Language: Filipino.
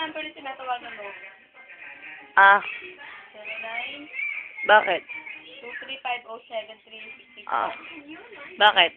number na tinatawagan mo? Ah, 09 bakit? 2350736. Ah, bakit?